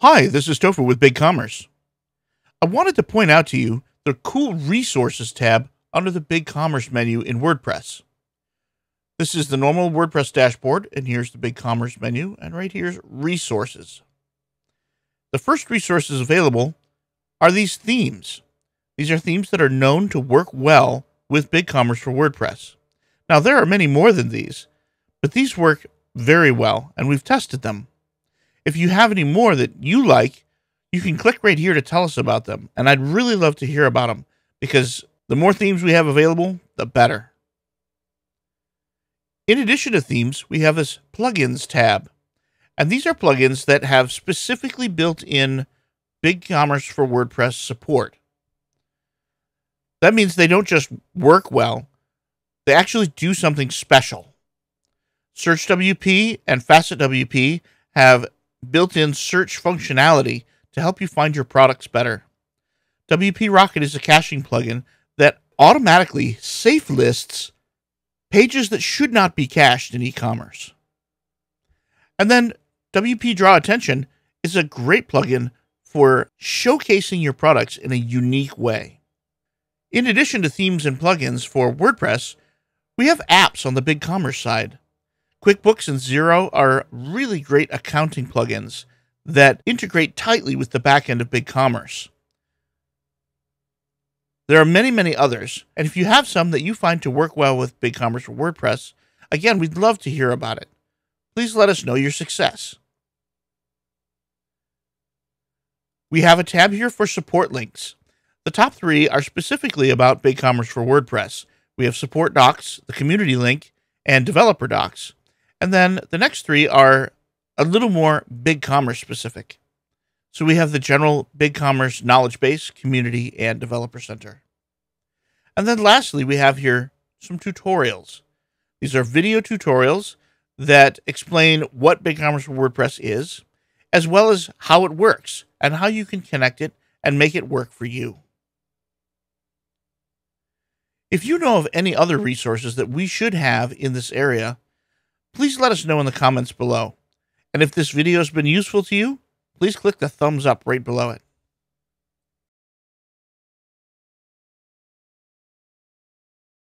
Hi, this is Topher with BigCommerce. I wanted to point out to you the cool resources tab under the BigCommerce menu in WordPress. This is the normal WordPress dashboard, and here's the BigCommerce menu, and right here's resources. The first resources available are these themes. These are themes that are known to work well with BigCommerce for WordPress. Now, there are many more than these, but these work very well, and we've tested them. If you have any more that you like, you can click right here to tell us about them. And I'd really love to hear about them because the more themes we have available, the better. In addition to themes, we have this plugins tab. And these are plugins that have specifically built in BigCommerce for WordPress support. That means they don't just work well, they actually do something special. Search WP and Facet WP have built in search functionality to help you find your products better. WP Rocket is a caching plugin that automatically safe lists pages that should not be cached in e commerce. And then WP Draw Attention is a great plugin for showcasing your products in a unique way. In addition to themes and plugins for WordPress, we have apps on the BigCommerce side. QuickBooks and Xero are really great accounting plugins that integrate tightly with the backend of BigCommerce. There are many, many others, and if you have some that you find to work well with BigCommerce or WordPress, again, we'd love to hear about it. Please let us know your success. We have a tab here for support links. The top three are specifically about BigCommerce for WordPress. We have support docs, the community link, and developer docs. And then the next three are a little more BigCommerce specific. So we have the general BigCommerce knowledge base, community, and developer center. And then lastly, we have here some tutorials. These are video tutorials that explain what BigCommerce for WordPress is, as well as how it works and how you can connect it and make it work for you. If you know of any other hmm. resources that we should have in this area, please let us know in the comments below. And if this video has been useful to you, please click the thumbs up right below it.